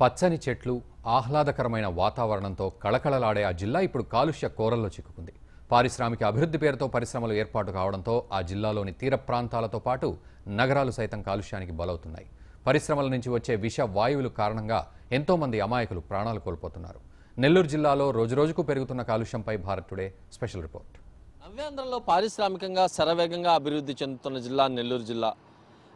పచ్చని చెట్లు ఆహ్లాదకరమైన వాతావరణంతో కళకళలాడే ఆ జిల్లా ఇప్పుడు కాలుష్య కోరల్లో చిక్కుకుంది. పారిశ్రామిక అభివృద్ధి పేరుతో పరిశ్రమలు ఏర్పాటు కావడంతో ఆ జిల్లాలోని తీర ప్రాంతాలతో పాటు నగరాలు సైతం కాలుష్యానికి బలవుతున్నాయి. పరిశ్రమల నుంచి వచ్చే విష వాయువులు కారణంగా ఎంతోమంది అమాయకులు ప్రాణాలు కోల్పోతున్నారు. నెల్లూరు జిల్లాలో రోజురోజుకు పెరుగుతున్న కాలుష్యంపై భారత్ టుడే స్పెషల్ రిపోర్ట్. నవ్యాంధ్రలో పారిశ్రామికంగా శరవేగంగా అభివృద్ధి చెందుతున్న జిల్లా నెల్లూరు జిల్లా.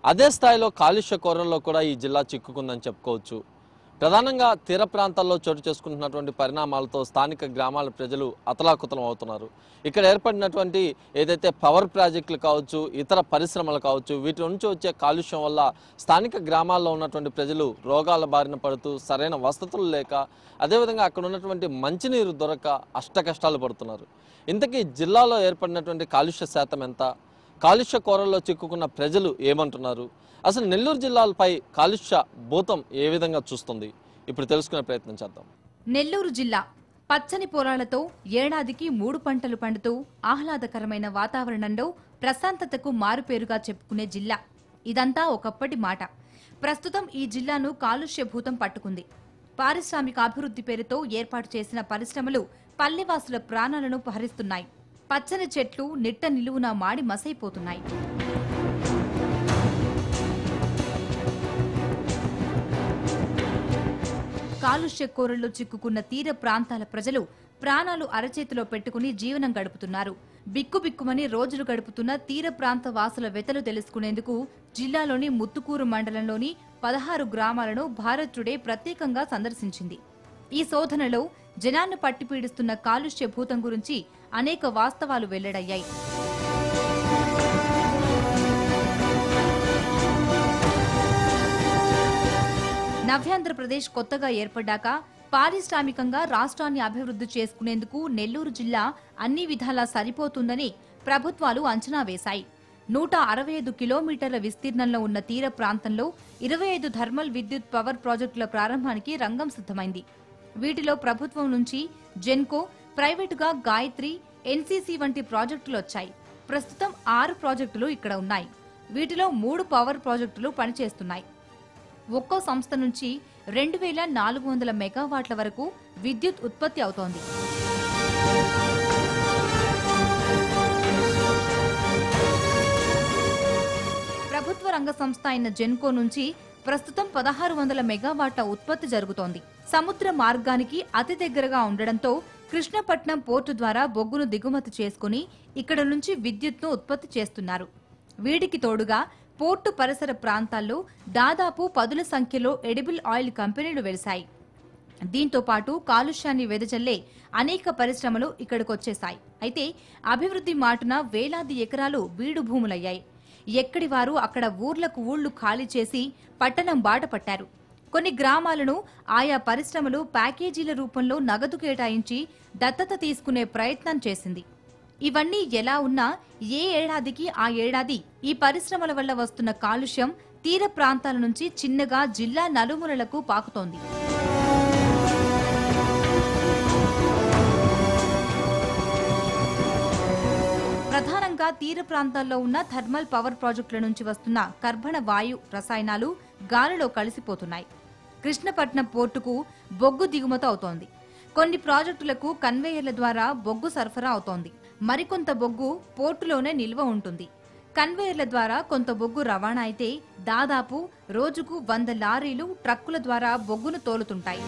అదే స్థాయిలో కాలుష్య కోరల్లో కూడా ఈ జిల్లా చిక్కుకుందని చెప్పుకోవచ్చు. ప్రధానంగా తీర ప్రాంతాల్లో చోటు చేసుకుంటున్నటువంటి పరిణామాలతో స్థానిక గ్రామాల ప్రజలు అతలాకుతలం అవుతున్నారు ఇక్కడ ఏర్పడినటువంటి ఏదైతే పవర్ ప్రాజెక్టులు కావచ్చు ఇతర పరిశ్రమలు కావచ్చు వీటి నుంచి వచ్చే కాలుష్యం వల్ల స్థానిక గ్రామాల్లో ఉన్నటువంటి ప్రజలు రోగాల బారిన పడుతూ సరైన వసతులు లేక అదేవిధంగా అక్కడ ఉన్నటువంటి మంచినీరు దొరక అష్ట కష్టాలు పడుతున్నారు. ఇంతకీ జిల్లాలో ఏర్పడినటువంటి కాలుష్య శాతం ఎంత? కాలుష్య కోరల్లో చిక్కుకున్న ప్రజలు ఏమంటున్నారు? అసలు నెల్లూరు జిల్లాలపై కాలుష్య భూతం ఏ విధంగా చూస్తుంది? ఇప్పుడు తెలుసుకునే ప్రయత్నం చేద్దాం. నెల్లూరు జిల్లా పచ్చని పొలాలతో ఏడాదికి మూడు పంటలు పండుతూ ఆహ్లాదకరమైన వాతావరణంలో ప్రశాంతతకు మారుపేరుగా చెప్పుకునే జిల్లా. ఇదంతా ఒకప్పటి మాట. ప్రస్తుతం ఈ జిల్లాను కాలుష్య భూతం పట్టుకుంది. పారిశ్రామిక అభివృద్ధి పేరుతో ఏర్పాటు చేసిన పరిశ్రమలు పల్లెవాసుల ప్రాణాలను హరిస్తున్నాయి పచ్చని చెట్లు నిట్ట నిలువున మాడి మసైపోతున్నాయి. కాలుష్య కోరల్లో చిక్కుకున్న తీర ప్రాంతాల ప్రజలు ప్రాణాలు అరచేతిలో పెట్టుకుని జీవనం గడుపుతున్నారు. బిక్కుబిక్కుమని రోజులు గడుపుతున్న తీర ప్రాంత వాసుల వెతలు తెలుసుకునేందుకు జిల్లాలోని ముత్తుకూరు మండలంలోని పదహారు గ్రామాలను భారత్ టుడే ప్రత్యేకంగా సందర్శించింది. ఈ శోధనలో జనాన్ని పట్టిపీడిస్తున్న కాలుష్య భూతం గురించి అనేక వాస్తవాలు వెల్లడయ్యాయి. నవ్యాంధ్రప్రదేశ్ కొత్తగా ఏర్పడ్డాక పారిశ్రామికంగా రాష్ట్రాన్ని అభివృద్ధి చేసుకునేందుకు నెల్లూరు జిల్లా అన్ని విధాలా సరిపోతుందని ప్రభుత్వాలు అంచనా వేశాయి. నూట అరవై ఐదు కిలోమీటర్ల విస్తీర్ణంలో ఉన్న తీర ప్రాంతంలో ఇరవై ఐదు థర్మల్ విద్యుత్ పవర్ ప్రాజెక్టుల ప్రారంభానికి రంగం సిద్ధమైంది. వీటిలో ప్రభుత్వం నుంచి జెన్కో ప్రైవేటుగా గాయత్రి ఎన్సీసీ వంటి ప్రాజెక్టులు వచ్చాయి. ప్రస్తుతం ఆరు ప్రాజెక్టులు ఇక్కడ ఉన్నాయి. వీటిలో మూడు పవర్ ప్రాజెక్టులు పనిచేస్తున్నాయి. ఒక్కో సంస్థ నుంచి రెండు వేల నాలుగు వందల మెగావాట్ల వరకు విద్యుత్ ఉత్పత్తి అవుతోంది. ప్రభుత్వ రంగ సంస్థ అయిన జెన్కో నుంచి ప్రస్తుతం పదహారు వందల మెగావాట్ల ఉత్పత్తి జరుగుతోంది. సముద్ర మార్గానికి అతి దగ్గరగా ఉండడంతో కృష్ణపట్నం పోర్టు ద్వారా బొగ్గును దిగుమతి చేసుకుని ఇక్కడ నుంచి విద్యుత్ను ఉత్పత్తి చేస్తున్నారు. వీటికి తోడుగా పోర్టు పరిసర ప్రాంతాల్లో దాదాపు పదుల సంఖ్యలో ఎడిబుల్ ఆయిల్ కంపెనీలు వెలిశాయి. దీంతో పాటు కాలుష్యాన్ని వెదజల్లే అనేక పరిశ్రమలు ఇక్కడికొచ్చేశాయి. అయితే అభివృద్ధి మాటున వేలాది ఎకరాలు బీడు భూములయ్యాయి ఎక్కడి వారు అక్కడ ఊర్లకు ఊళ్ళు ఖాళీ చేసి పట్టణం బాట పట్టారు. కొన్ని గ్రామాలను ఆయా పరిశ్రమలు ప్యాకేజీల రూపంలో నగదు కేటాయించి దత్తత తీసుకునే ప్రయత్నం చేసింది. ఇవన్నీ ఎలా ఉన్నా ఏ ఏడాదికి ఆ ఏడాది ఈ పరిశ్రమల వల్ల వస్తున్న కాలుష్యం తీర ప్రాంతాల నుంచి చిన్నగా జిల్లా నలుమూలలకు పాకుతోంది. ప్రధానంగా తీర ప్రాంతాల్లో ఉన్న థర్మల్ పవర్ ప్రాజెక్టుల నుంచి వస్తున్న కర్బన వాయు రసాయనాలు గాలిలో కలిసిపోతున్నాయి. కృష్ణపట్నం పోర్టుకు బొగ్గు దిగుమతి అవుతోంది. కొన్ని ప్రాజెక్టులకు కన్వేయర్ల ద్వారా బొగ్గు సరఫరా అవుతోంది. మరికొంత బొగ్గు పోర్టులోనే నిల్వ ఉంటుంది. కన్వేయర్ల ద్వారా కొంత బొగ్గు రవాణా అయితే దాదాపు రోజుకు వంద లారీలు ట్రక్కుల ద్వారా బొగ్గును తోలుతుంటాయి.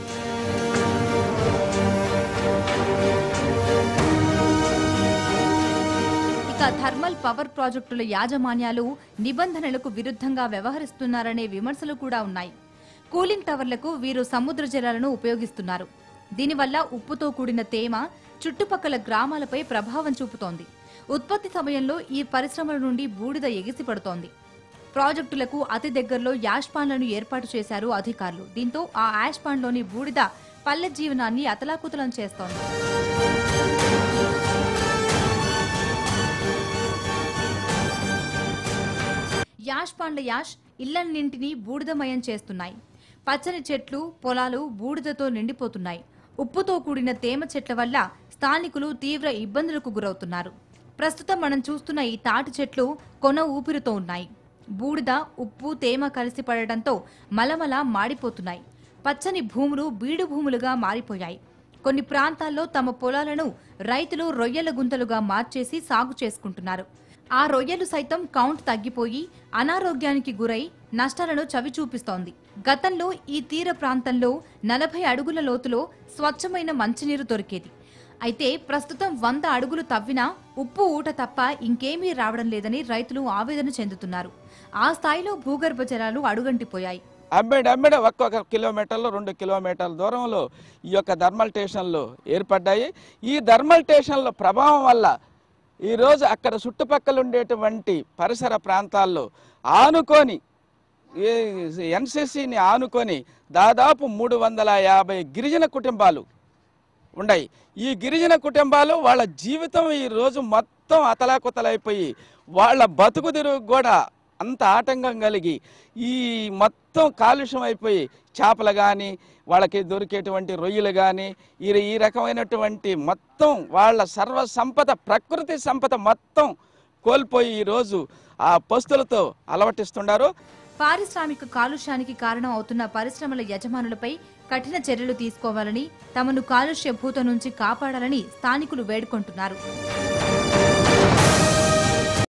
ఇక థర్మల్ పవర్ ప్రాజెక్టుల యాజమాన్యాలు నిబంధనలకు విరుద్ధంగా వ్యవహరిస్తున్నారనే విమర్శలు కూడా ఉన్నాయి. కూలింగ్ టవర్లకు వీరు సముద్ర జలాలను ఉపయోగిస్తున్నారు. దీనివల్ల ఉప్పుతో కూడిన తేమ చుట్టుపక్కల గ్రామాలపై ప్రభావం చూపుతోంది. ఉత్పత్తి సమయంలో ఈ పరిశ్రమల నుండి బూడిద ఎగిసిపడుతోంది. ప్రాజెక్టులకు అతి దగ్గరలో యాష్ పాండ్లను ఏర్పాటు చేశారు అధికారులు. దీంతో ఆ యాష్ పాండ్లోని బూడిద పల్లె జీవనాన్ని అతలాకుతలం చేస్తోంది. యాష్ పాండ్ల యాష్ ఇళ్ళన్నింటినీ బూడిదమయం చేస్తున్నాయి. పచ్చని చెట్లు పొలాలు బూడిదతో నిండిపోతున్నాయి. ఉప్పుతో కూడిన తేమ చెట్ల వల్ల స్థానికులు తీవ్ర ఇబ్బందులకు గురవుతున్నారు. ప్రస్తుతం మనం చూస్తున్న ఈ తాటి చెట్లు కొన ఊపిరితో ఉన్నాయి. బూడిద ఉప్పు తేమ కలిసి పడడంతో మలమల మాడిపోతున్నాయి. పచ్చని భూములు బీడు భూములుగా మారిపోయాయి. కొన్ని ప్రాంతాల్లో తమ పొలాలను రైతులు రొయ్యల గుంతలుగా మార్చేసి సాగు చేసుకుంటున్నారు. ఆ రొయ్యలు సైతం కౌంట్ తగ్గిపోయి అనారోగ్యానికి గురై నష్టాలను చవి చూపిస్తోంది. గతంలో ఈ తీర ప్రాంతంలో నలభై అడుగుల లోతులో స్వచ్ఛమైన మంచినీరు దొరికేది. అయితే ప్రస్తుతం వంద అడుగులు తవ్వినా ఉప్పు ఊట తప్ప ఇంకేమీ రావడం లేదని రైతులు ఆవేదన చెందుతున్నారు. ఆ స్థాయిలో భూగర్భ జలాలు అడుగంటిపోయాయి. అమ్మేడు అమ్మేడు ఒక్కొక్క కిలోమీటర్లు రెండు కిలోమీటర్ల దూరంలో ఈ యొక్క ధర్మల్ స్టేషన్లు ఏర్పడ్డాయి. ఈ ధర్మల్ స్టేషన్ల ప్రభావం వల్ల ఈరోజు అక్కడ చుట్టుపక్కల ఉండేటువంటి పరిసర ప్రాంతాల్లో ఆనుకొని ఎన్సిసిని ఆనుకొని దాదాపు మూడు వందల యాభై గిరిజన కుటుంబాలు ఉన్నాయి ఈ గిరిజన కుటుంబాలు వాళ్ళ జీవితం ఈ రోజు మొత్తం అతలాకుతలైపోయి వాళ్ళ బతుకు కూడా అంత ఆటంకం కలిగి ఈ మొత్తం కాలుష్యం అయిపోయి చేపలు కానీ వాళ్ళకి దొరికేటువంటి రొయ్యలు కానీ ఈ ఈ రకమైనటువంటి మొత్తం వాళ్ళ సర్వ సంపద ప్రకృతి సంపద మొత్తం కోల్పోయి ఈరోజు ఆ పస్తులతో అలవటిస్తున్నారు పారిశ్రామిక కాలుష్యానికి కారణం అవుతున్న పరిశ్రమల యజమానులపై కఠిన చర్యలు తీసుకోవాలని తమను కాలుష్య భూత నుంచి కాపాడాలని స్థానికులు వేడుకుంటున్నారు.